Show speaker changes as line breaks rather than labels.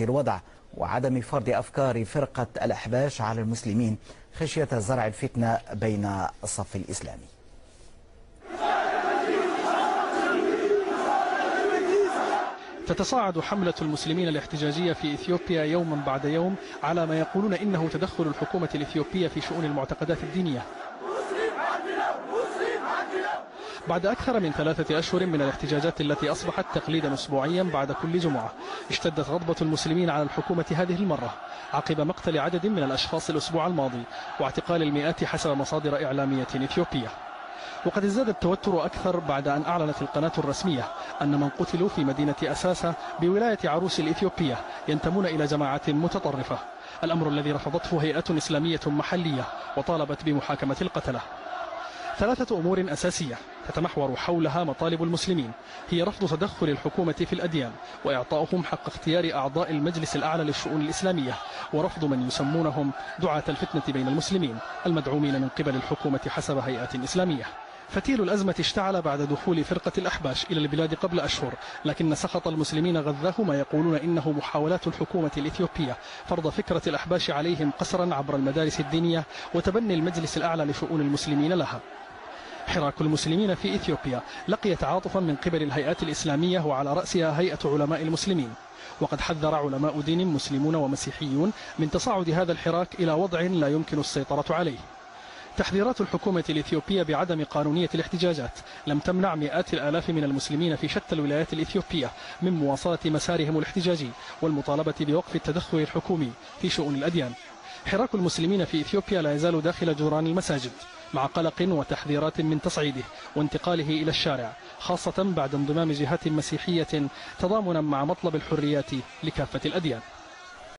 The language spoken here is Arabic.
الوضع وعدم فرض أفكار فرقة الأحباش على المسلمين خشية زرع الفتنة بين الصف الإسلامي.
تتصاعد حملة المسلمين الاحتجاجية في إثيوبيا يوما بعد يوم على ما يقولون إنه تدخل الحكومة الإثيوبية في شؤون المعتقدات الدينية. بعد أكثر من ثلاثة أشهر من الاحتجاجات التي أصبحت تقليدا أسبوعيا بعد كل جمعة اشتدت غضبة المسلمين على الحكومة هذه المرة عقب مقتل عدد من الأشخاص الأسبوع الماضي واعتقال المئات حسب مصادر إعلامية إثيوبية. وقد ازداد التوتر أكثر بعد أن أعلنت القناة الرسمية أن من قتلوا في مدينة أساسة بولاية عروس الإثيوبية ينتمون إلى جماعات متطرفة. الأمر الذي رفضته هيئة إسلامية محلية وطالبت بمحاكمة القتلة. ثلاثة أمور أساسية تتمحور حولها مطالب المسلمين. هي رفض تدخل الحكومة في الأديان وإعطائهم حق اختيار أعضاء المجلس الأعلى للشؤون الإسلامية ورفض من يسمونهم دعاة الفتنة بين المسلمين المدعومين من قبل الحكومة حسب هيئات إسلامية. فتيل الأزمة اشتعل بعد دخول فرقة الأحباش إلى البلاد قبل أشهر لكن سخط المسلمين غذاه ما يقولون إنه محاولات الحكومة الإثيوبية فرض فكرة الأحباش عليهم قسرا عبر المدارس الدينية وتبني المجلس الأعلى لشؤون المسلمين لها. حراك المسلمين في إثيوبيا لقي تعاطفا من قبل الهيئات الإسلامية وعلى رأسها هيئة علماء المسلمين. وقد حذر علماء دين مسلمون ومسيحيون من تصاعد هذا الحراك إلى وضع لا يمكن السيطرة عليه. تحذيرات الحكومة الإثيوبية بعدم قانونية الاحتجاجات لم تمنع مئات الآلاف من المسلمين في شتى الولايات الإثيوبية من مواصلة مسارهم الاحتجاجي والمطالبة بوقف التدخل الحكومي في شؤون الأديان. حراك المسلمين في إثيوبيا لا يزال داخل جدران المساجد مع قلق وتحذيرات من تصعيده وانتقاله إلى الشارع خاصة بعد انضمام جهات مسيحية تضامنا مع مطلب الحريات لكافة الأديان.